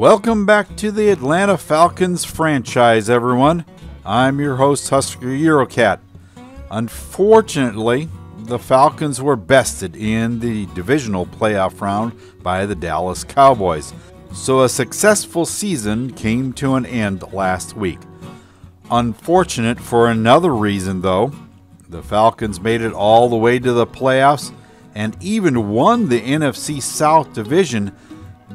Welcome back to the Atlanta Falcons franchise, everyone. I'm your host, Husker Eurocat. Unfortunately, the Falcons were bested in the divisional playoff round by the Dallas Cowboys, so a successful season came to an end last week. Unfortunate for another reason, though. The Falcons made it all the way to the playoffs and even won the NFC South division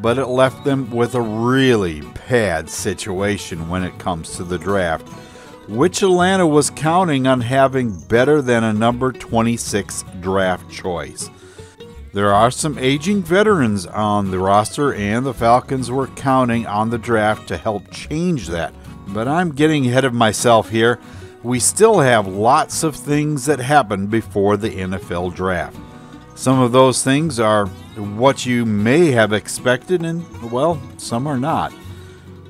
but it left them with a really bad situation when it comes to the draft, which Atlanta was counting on having better than a number 26 draft choice. There are some aging veterans on the roster, and the Falcons were counting on the draft to help change that. But I'm getting ahead of myself here. We still have lots of things that happen before the NFL draft. Some of those things are what you may have expected, and, well, some are not.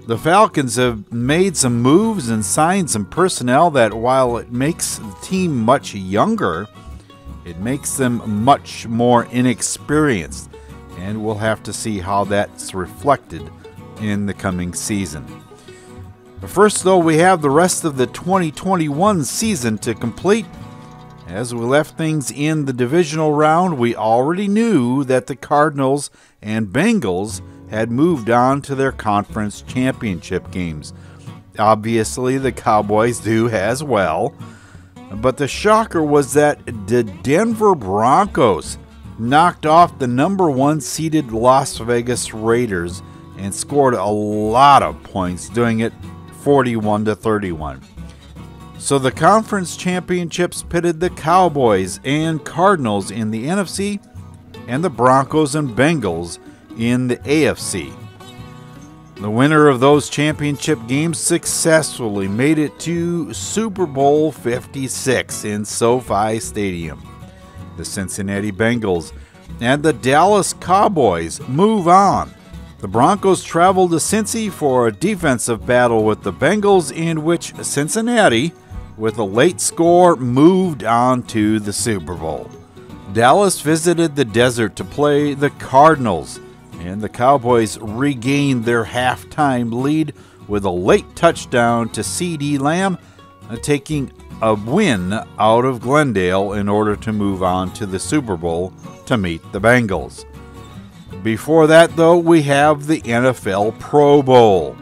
The Falcons have made some moves and signed some personnel that, while it makes the team much younger, it makes them much more inexperienced, and we'll have to see how that's reflected in the coming season. But first, though, we have the rest of the 2021 season to complete, as we left things in the divisional round, we already knew that the Cardinals and Bengals had moved on to their conference championship games. Obviously, the Cowboys do as well. But the shocker was that the Denver Broncos knocked off the number one seeded Las Vegas Raiders and scored a lot of points, doing it 41 to 31. So the conference championships pitted the Cowboys and Cardinals in the NFC and the Broncos and Bengals in the AFC. The winner of those championship games successfully made it to Super Bowl 56 in SoFi Stadium. The Cincinnati Bengals and the Dallas Cowboys move on. The Broncos travel to Cincy for a defensive battle with the Bengals, in which Cincinnati with a late score, moved on to the Super Bowl. Dallas visited the desert to play the Cardinals, and the Cowboys regained their halftime lead with a late touchdown to CeeDee Lamb, uh, taking a win out of Glendale in order to move on to the Super Bowl to meet the Bengals. Before that, though, we have the NFL Pro Bowl.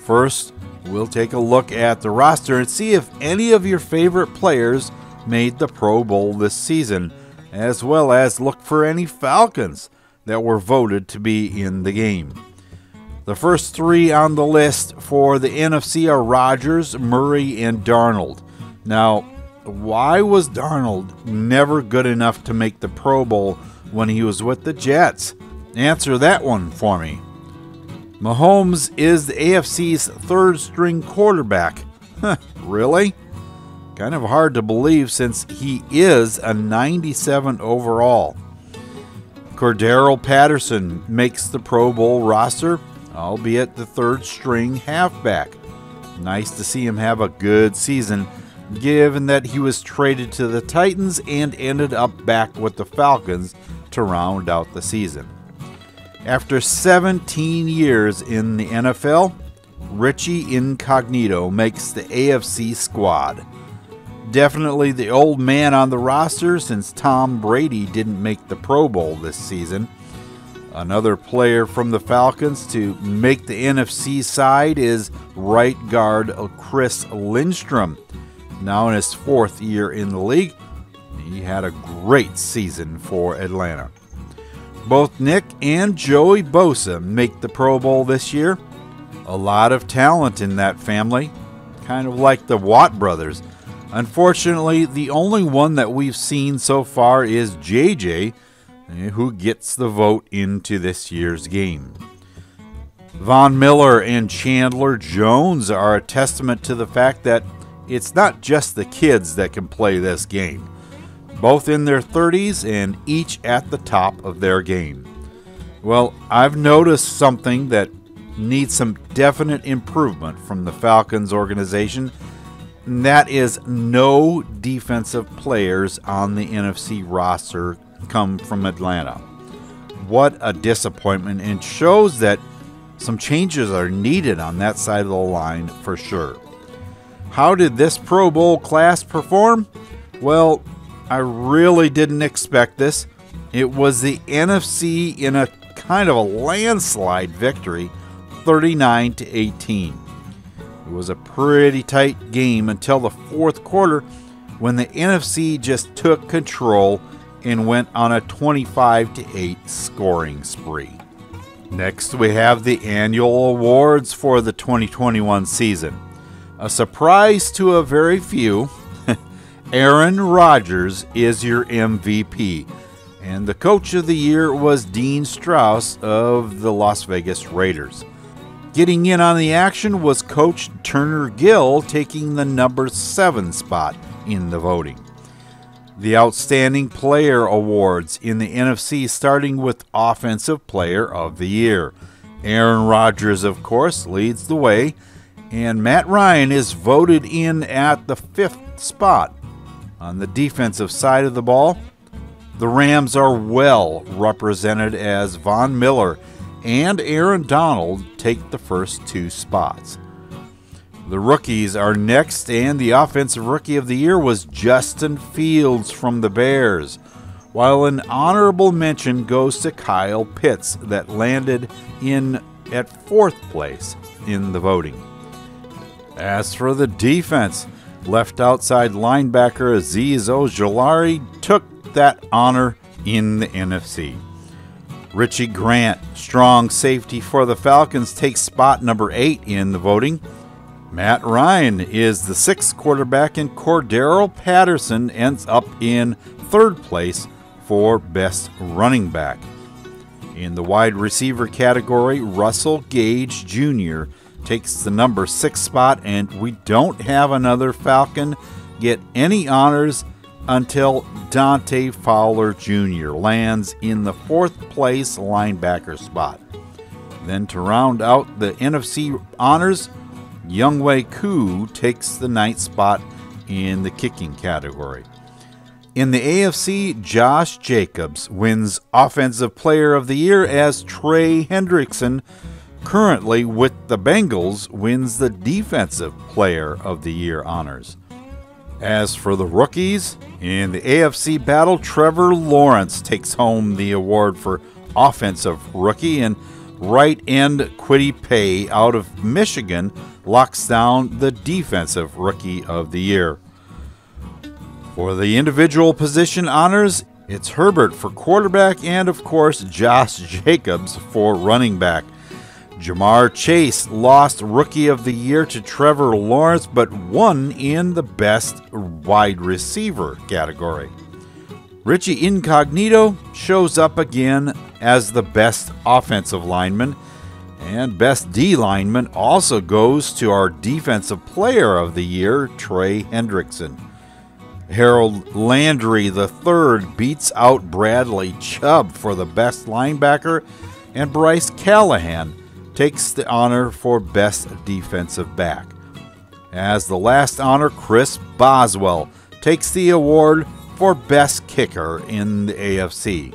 First, We'll take a look at the roster and see if any of your favorite players made the Pro Bowl this season, as well as look for any Falcons that were voted to be in the game. The first three on the list for the NFC are Rodgers, Murray, and Darnold. Now, why was Darnold never good enough to make the Pro Bowl when he was with the Jets? Answer that one for me. Mahomes is the AFC's third string quarterback. really? Kind of hard to believe since he is a 97 overall. Cordarrelle Patterson makes the Pro Bowl roster, albeit the third string halfback. Nice to see him have a good season, given that he was traded to the Titans and ended up back with the Falcons to round out the season. After 17 years in the NFL, Richie Incognito makes the AFC squad. Definitely the old man on the roster since Tom Brady didn't make the Pro Bowl this season. Another player from the Falcons to make the NFC side is right guard Chris Lindstrom. Now in his fourth year in the league, he had a great season for Atlanta. Both Nick and Joey Bosa make the Pro Bowl this year. A lot of talent in that family, kind of like the Watt brothers. Unfortunately, the only one that we've seen so far is JJ, eh, who gets the vote into this year's game. Von Miller and Chandler Jones are a testament to the fact that it's not just the kids that can play this game both in their 30s and each at the top of their game. Well, I've noticed something that needs some definite improvement from the Falcons organization, and that is no defensive players on the NFC roster come from Atlanta. What a disappointment, and shows that some changes are needed on that side of the line for sure. How did this Pro Bowl class perform? Well, I really didn't expect this. It was the NFC in a kind of a landslide victory, 39 to 18. It was a pretty tight game until the fourth quarter when the NFC just took control and went on a 25 to 8 scoring spree. Next, we have the annual awards for the 2021 season. A surprise to a very few, Aaron Rodgers is your MVP, and the coach of the year was Dean Strauss of the Las Vegas Raiders. Getting in on the action was coach Turner Gill taking the number 7 spot in the voting the Outstanding Player Awards in the NFC, starting with Offensive Player of the Year. Aaron Rodgers, of course, leads the way, and Matt Ryan is voted in at the fifth spot. On the defensive side of the ball, the Rams are well represented as Von Miller and Aaron Donald take the first two spots. The rookies are next, and the Offensive Rookie of the Year was Justin Fields from the Bears, while an honorable mention goes to Kyle Pitts, that landed in at fourth place in the voting. As for the defense, left outside linebacker Azeez Ojulari took that honor in the NFC. Richie Grant, strong safety for the Falcons, takes spot number eight in the voting. Matt Ryan is the sixth quarterback, and Cordarrelle Patterson ends up in third place for best running back. In the wide receiver category, Russell Gage Jr. takes the number six spot, and we don't have another Falcon get any honors until Dante Fowler Jr. lands in the fourth place linebacker spot. Then to round out the NFC honors, Younghoe Koo takes the ninth spot in the kicking category. In the AFC, Josh Jacobs wins Offensive Player of the Year as Trey Hendrickson, currently with the Bengals, wins the Defensive Player of the Year honors. As for the rookies, in the AFC battle, Trevor Lawrence takes home the award for Offensive Rookie, and right end Kwity Paye out of Michigan locks down the Defensive Rookie of the Year. For the individual position honors, it's Herbert for quarterback and, of course, Josh Jacobs for running back. Ja'Marr Chase lost Rookie of the Year to Trevor Lawrence, but won in the Best Wide Receiver category. Richie Incognito shows up again as the best offensive lineman, and best D lineman also goes to our Defensive Player of the Year, Trey Hendrickson. Harold Landry III beats out Bradley Chubb for the best linebacker, and Bryce Callahan takes the honor for best defensive back. As the last honor, Chris Boswell takes the award for best kicker in the AFC.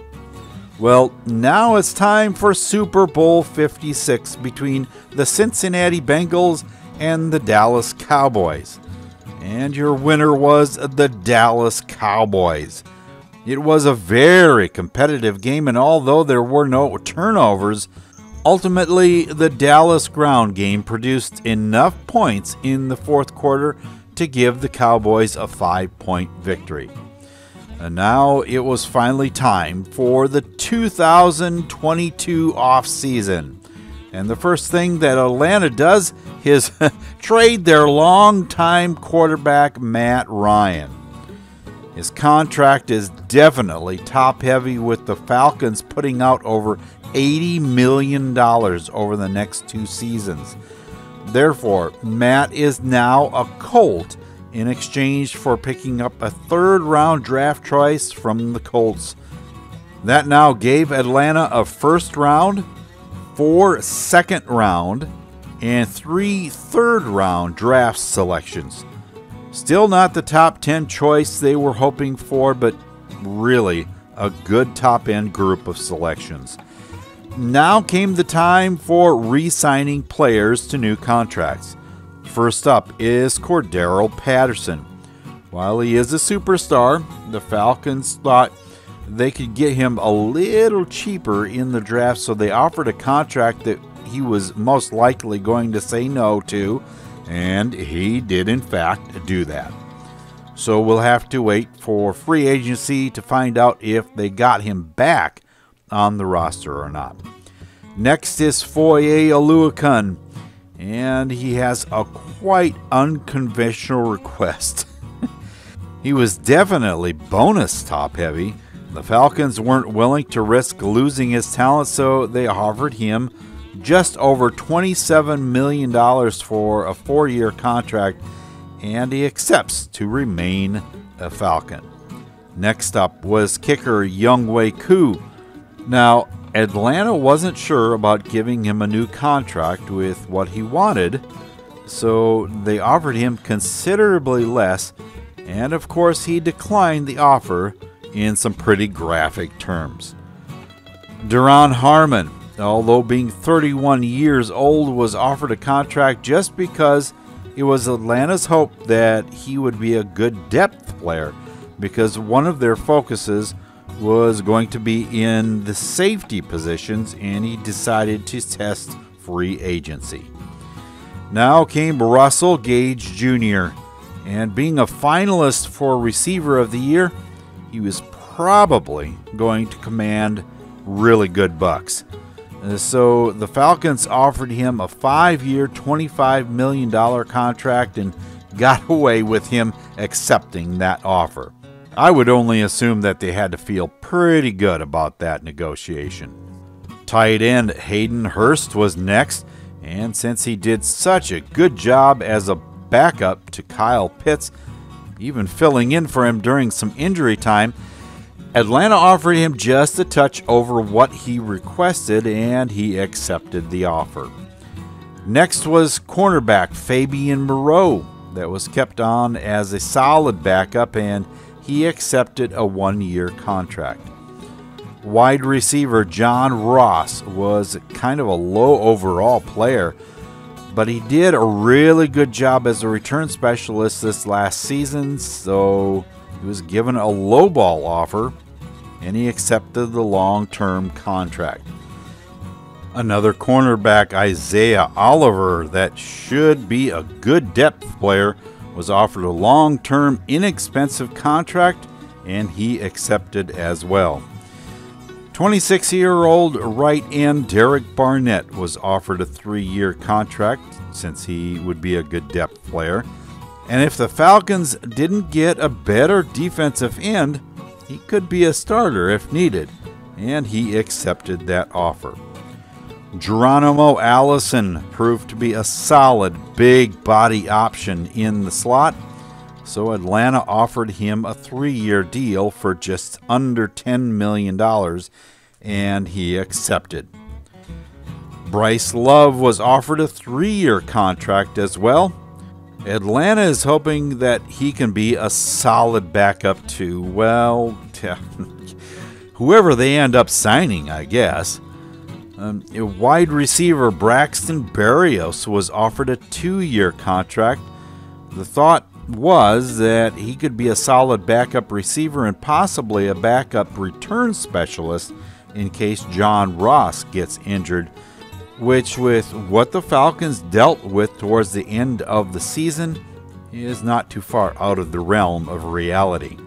Well, now it's time for Super Bowl 56 between the Cincinnati Bengals and the Dallas Cowboys. And your winner was the Dallas Cowboys. It was a very competitive game, and although there were no turnovers, ultimately the Dallas ground game produced enough points in the fourth quarter to give the Cowboys a five point victory. And now it was finally time for the 2022 off season. And the first thing that Atlanta does is trade their longtime quarterback, Matt Ryan. His contract is definitely top heavy, with the Falcons putting out over $80 million over the next two seasons. Therefore, Matt is now a Colt in exchange for picking up a third round draft choice from the Colts. That now gave Atlanta a first round, four second round, and three third round draft selections. Still not the top 10 choice they were hoping for, but really a good top end group of selections. Now came the time for re signing players to new contracts. First up is Cordarrelle Patterson. While he is a superstar, the Falcons thought they could get him a little cheaper in the draft, so they offered a contract that he was most likely going to say no to, and he did, in fact, do that. So we'll have to wait for free agency to find out if they got him back on the roster or not. Next is Foye Oluokun, and he has a quite unconventional request. he was definitely bonus top heavy. The Falcons weren't willing to risk losing his talent, so they offered him just over $27 million for a four year contract, and he accepts to remain a Falcon. Next up was kicker Younghoe Koo. Now, Atlanta wasn't sure about giving him a new contract with what he wanted, so they offered him considerably less, and of course, he declined the offer in some pretty graphic terms. Duron Harmon although being 31 years old, was offered a contract just because it was Atlanta's hope that he would be a good depth player because one of their focuses was going to be in the safety positions and he decided to test free agency. Now came Russell Gage Jr. and being a finalist for receiver of the year, he was probably going to command really good bucks. Uh, so the Falcons offered him a five year, $25 million contract and got away with him accepting that offer. I would only assume that they had to feel pretty good about that negotiation. Tight end Hayden Hurst was next, and since he did such a good job as a backup to Kyle Pitts, even filling in for him during some injury time, Atlanta offered him just a touch over what he requested, and he accepted the offer. Next was cornerback Fabian Moreau, that was kept on as a solid backup, and he accepted a one year contract. Wide receiver John Ross was kind of a low overall player, but he did a really good job as a return specialist this last season, so he was given a lowball offer and he accepted the long term contract. Another cornerback, Isaiah Oliver, that should be a good depth player, was offered a long term, inexpensive contract, and he accepted as well. 26 year old right end Derek Barnett was offered a three year contract since he would be a good depth player. And if the Falcons didn't get a better defensive end, he could be a starter if needed, and he accepted that offer. Geronimo Allison proved to be a solid big body option in the slot, so Atlanta offered him a three year deal for just under $10 million, and he accepted. Bryce Love was offered a three year contract as well, Atlanta is hoping that he can be a solid backup to, well, whoever they end up signing, I guess. Um, wide receiver Braxton Berrios was offered a two year contract. The thought was that he could be a solid backup receiver and possibly a backup return specialist in case John Ross gets injured which, with what the Falcons dealt with towards the end of the season, is not too far out of the realm of reality.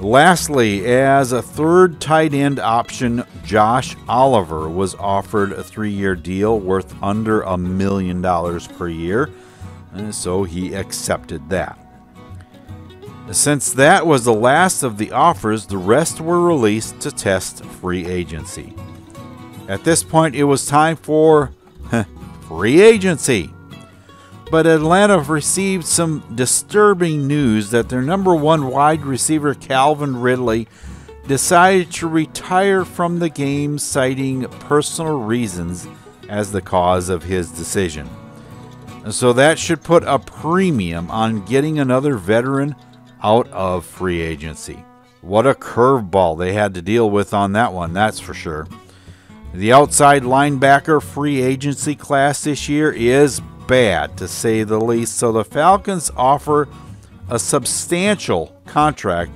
Lastly, as a third tight end option, Josh Oliver was offered a three year deal worth under a million dollars per year, and so he accepted that. Since that was the last of the offers, the rest were released to test free agency. At this point, it was time for free agency. But Atlanta received some disturbing news that their number one wide receiver, Calvin Ridley, decided to retire from the game, citing personal reasons as the cause of his decision. So that should put a premium on getting another veteran out of free agency. What a curveball they had to deal with on that one, that's for sure. The outside linebacker free agency class this year is bad, to say the least, so the Falcons offer a substantial contract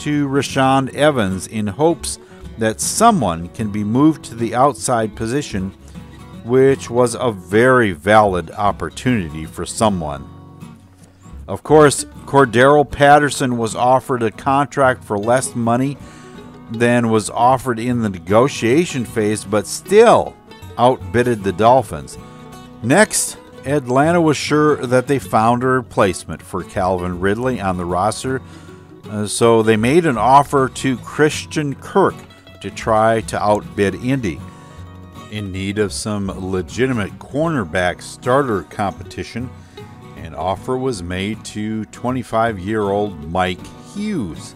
to Rashaan Evans in hopes that someone can be moved to the outside position, which was a very valid opportunity for someone. Of course, Cordarrelle Patterson was offered a contract for less money than was offered in the negotiation phase, but still outbidded the Dolphins. Next, Atlanta was sure that they found a replacement for Calvin Ridley on the roster, uh, so they made an offer to Christian Kirk to try to outbid Indy. In need of some legitimate cornerback starter competition, an offer was made to 25 year old Mike Hughes.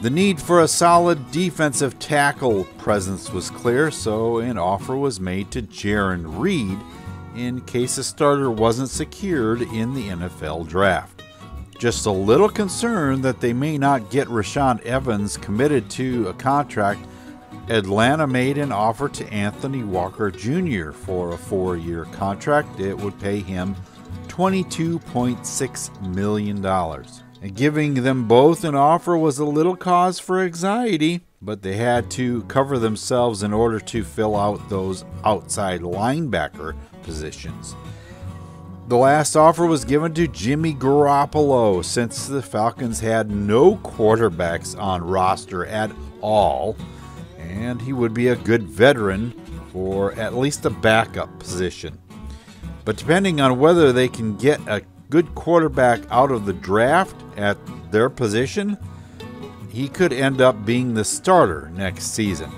The need for a solid defensive tackle presence was clear, so an offer was made to Jarran Reed in case a starter wasn't secured in the NFL draft. Just a little concerned that they may not get Rashaan Evans committed to a contract, Atlanta made an offer to Anthony Walker Jr. for a four year contract. It would pay him $22.6 million. And giving them both an offer was a little cause for anxiety, but they had to cover themselves in order to fill out those outside linebacker positions. The last offer was given to Jimmy Garoppolo since the Falcons had no quarterbacks on roster at all, and he would be a good veteran for at least a backup position. But depending on whether they can get a good quarterback out of the draft at their position, he could end up being the starter next season.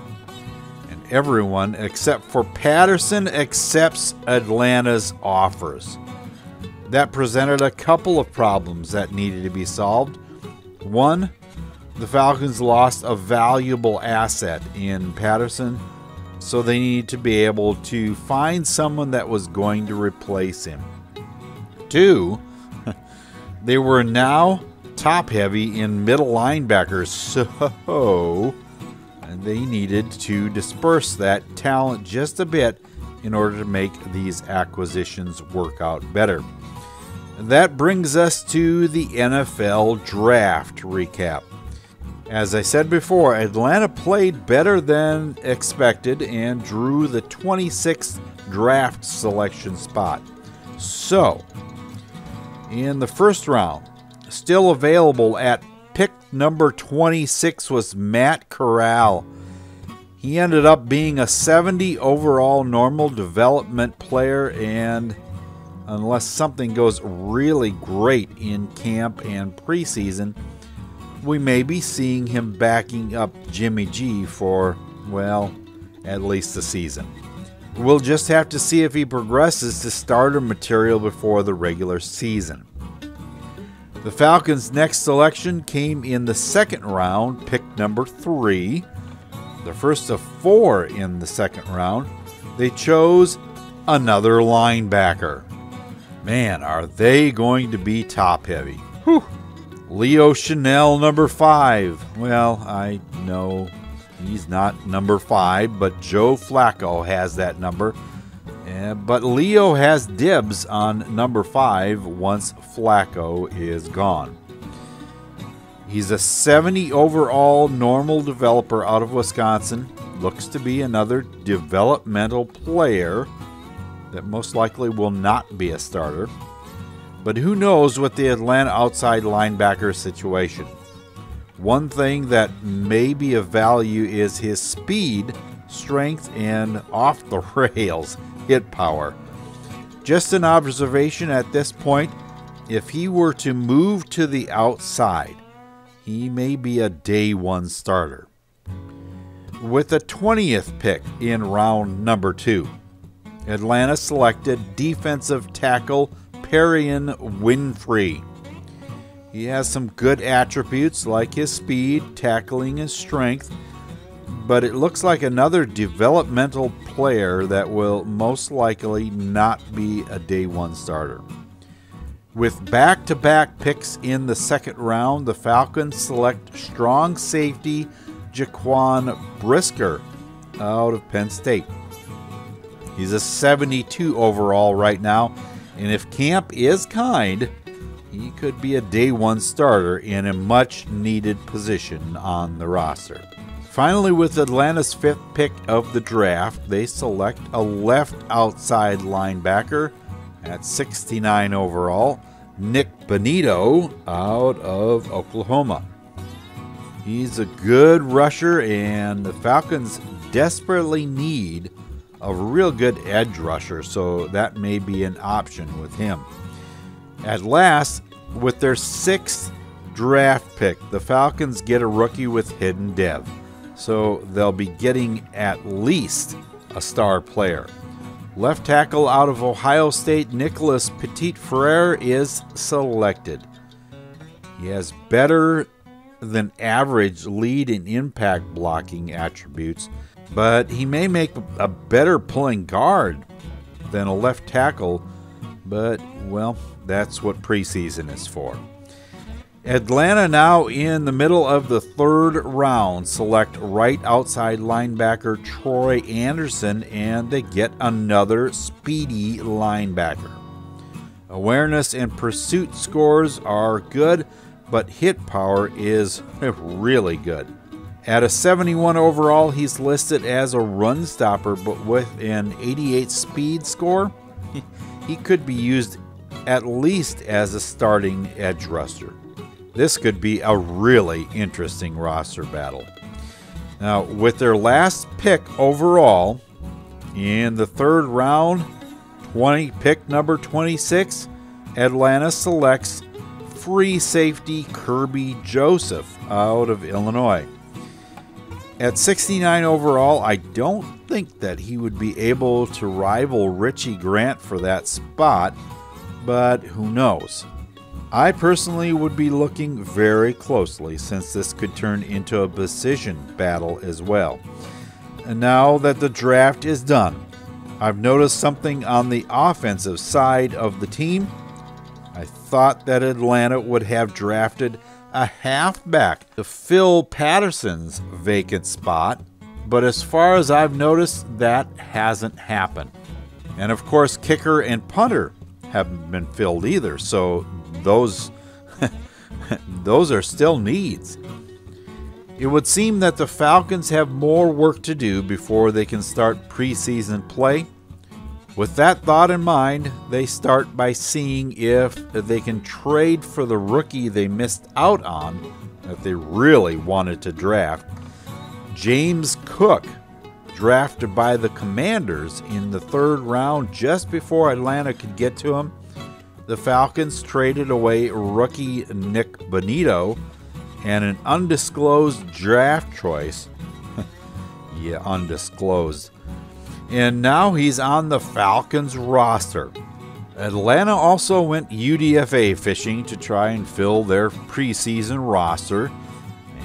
Everyone except for Patterson accepts Atlanta's offers. That presented a couple of problems that needed to be solved. One, the Falcons lost a valuable asset in Patterson so they needed to be able to find someone that was going to replace him. Two, they were now top heavy in middle linebackers, so they needed to disperse that talent just a bit in order to make these acquisitions work out better. That brings us to the NFL draft recap. As I said before, Atlanta played better than expected and drew the 26th draft selection spot. So, in the first round, still available at pick number 26 was Matt Corral. He ended up being a 70 overall normal development player, and unless something goes really great in camp and preseason, we may be seeing him backing up Jimmy G for, well, at least a season. We'll just have to see if he progresses to starter material before the regular season. The Falcons' next selection came in the second round, pick number three. The first of four in the second round. They chose another linebacker. Man, are they going to be top heavy? Whew. Leo Chenal, number five. Well, I know he's not number five, but Joe Flacco has that number. Uh, but Leo has dibs on number five once Flacco is gone. He's a 70 overall normal developer out of Wisconsin. Looks to be another developmental player that most likely will not be a starter. But who knows with the Atlanta outside linebacker situation? One thing that may be of value is his speed, strength, and off the rails hit power. Just an observation at this point if he were to move to the outside, he may be a day one starter. With the 20th pick in round number two, Atlanta selected defensive tackle Perrion Winfrey. He has some good attributes like his speed, tackling, and strength, but it looks like another developmental player that will most likely not be a day one starter. With back to back picks in the second round, the Falcons select strong safety Jaquan Brisker out of Penn State. He's a 72 overall right now, and if camp is kind, he could be a day one starter in a much needed position on the roster. Finally, with Atlanta's fifth pick of the draft, they select a left outside linebacker at 69 overall, Nick Bonitto out of Oklahoma. He's a good rusher, and the Falcons desperately need a real good edge rusher, so that may be an option with him. At last, with their sixth draft pick, the Falcons get a rookie with hidden dev. So they'll be getting at least a star player. Left tackle out of Ohio State, Nicholas Petit Frere is selected. He has better than average lead and impact blocking attributes, but he may make a better pulling guard than a left tackle. But, well, that's what preseason is for. Atlanta now in the middle of the third round select right outside linebacker Troy Anderson and they get another speedy linebacker. Awareness and pursuit scores are good, but hit power is really good. At a 71 overall, he's listed as a run stopper, but with an 88 speed score, he could be used at least as a starting edge rusher. This could be a really interesting roster battle. Now, with their last pick overall in the third round, 20 pick number 26, Atlanta selects free safety Kerby Joseph out of Illinois. At 69 overall, I don't think that he would be able to rival Richie Grant for that spot, but who knows? I personally would be looking very closely since this could turn into a precision battle as well. And now that the draft is done, I've noticed something on the offensive side of the team. I thought that Atlanta would have drafted a halfback to fill Patterson's vacant spot, but as far as I've noticed, that hasn't happened. And of course, kicker and punter haven't been filled either. So those those are still needs. It would seem that the Falcons have more work to do before they can start preseason play. With that thought in mind, they start by seeing if they can trade for the rookie they missed out on that they really wanted to draft. James Cook drafted by the Commanders in the third round just before Atlanta could get to him. The Falcons traded away rookie Nick Bonitto and an undisclosed draft choice. yeah, undisclosed. And now he's on the Falcons roster. Atlanta also went UDFA fishing to try and fill their preseason roster,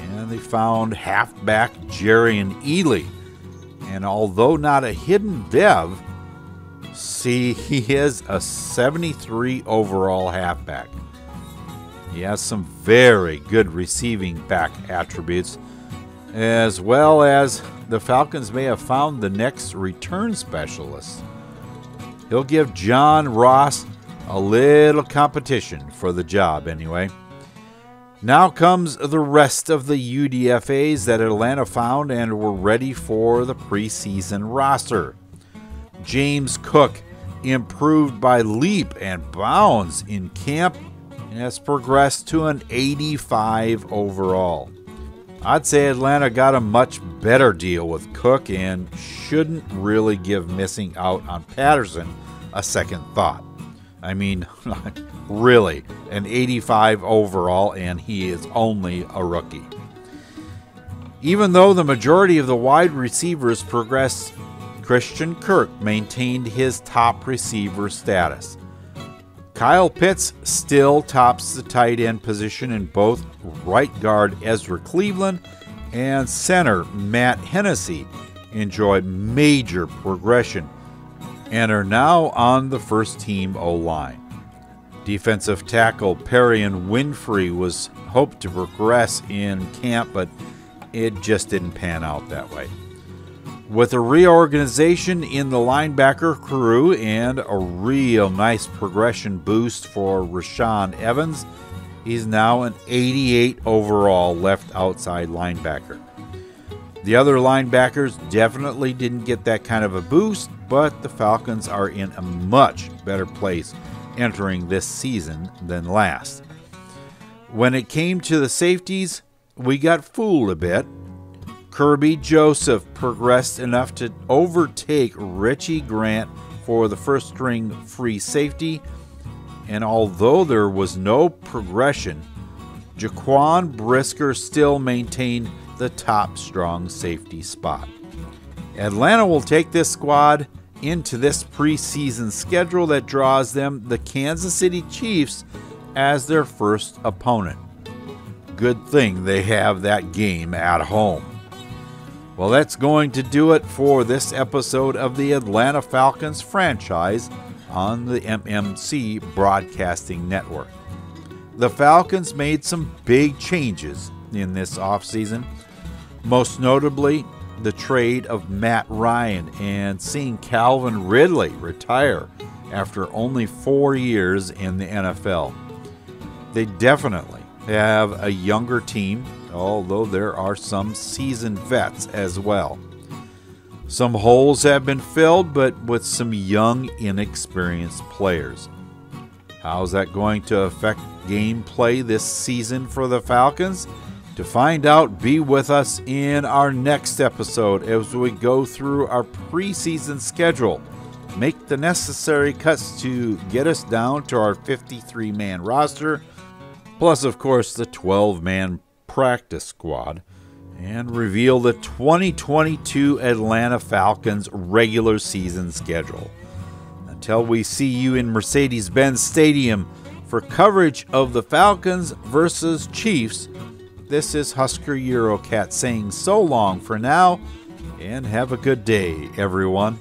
and they found halfback Jerry and Ely. and although not a hidden dev, see, he is a 73 overall halfback. He has some very good receiving back attributes, as well as the Falcons may have found the next return specialist. He'll give John Ross a little competition for the job, anyway. Now comes the rest of the UDFAs that Atlanta found and were ready for the preseason roster. James Cook improved by leap and bounds in camp and has progressed to an 85 overall. I'd say Atlanta got a much better deal with Cook and shouldn't really give missing out on Patterson a second thought. I mean, really, an 85 overall, and he is only a rookie. Even though the majority of the wide receivers progressed, Christian Kirk maintained his top receiver status. Kyle Pitts still tops the tight end position in both right guard Ezra Cleveland and center Matt Hennessy enjoyed major progression and are now on the first team O line. Defensive tackle Perrion Winfrey was hoped to progress in camp, but it just didn't pan out that way. With a reorganization in the linebacker crew and a real nice progression boost for Rashaan Evans, he's now an 88 overall left outside linebacker. The other linebackers definitely didn't get that kind of a boost, but the Falcons are in a much better place entering this season than last. When it came to the safeties, we got fooled a bit. Kerby Joseph progressed enough to overtake Richie Grant for the first string free safety, and although there was no progression, Jaquan Brisker still maintained the top strong safety spot. Atlanta will take this squad into this preseason schedule that draws them the Kansas City Chiefs as their first opponent. Good thing they have that game at home. Well, that's going to do it for this episode of the Atlanta Falcons franchise on the MMC Broadcasting Network. The Falcons made some big changes in this offseason, most notably the trade of Matt Ryan and seeing Calvin Ridley retire after only four years in the NFL. They definitely have a younger team, although there are some seasoned vets as well. Some holes have been filled, but with some young, inexperienced players. How's that going to affect gameplay this season for the Falcons? To find out, be with us in our next episode as we go through our preseason schedule, make the necessary cuts to get us down to our 53 man roster, plus, of course, the 12 man practice squad, and reveal the 2022 Atlanta Falcons regular season schedule. Until we see you in Mercedes Benz Stadium for coverage of the Falcons versus Chiefs this is Husker Eurocat saying so long for now, and have a good day, everyone.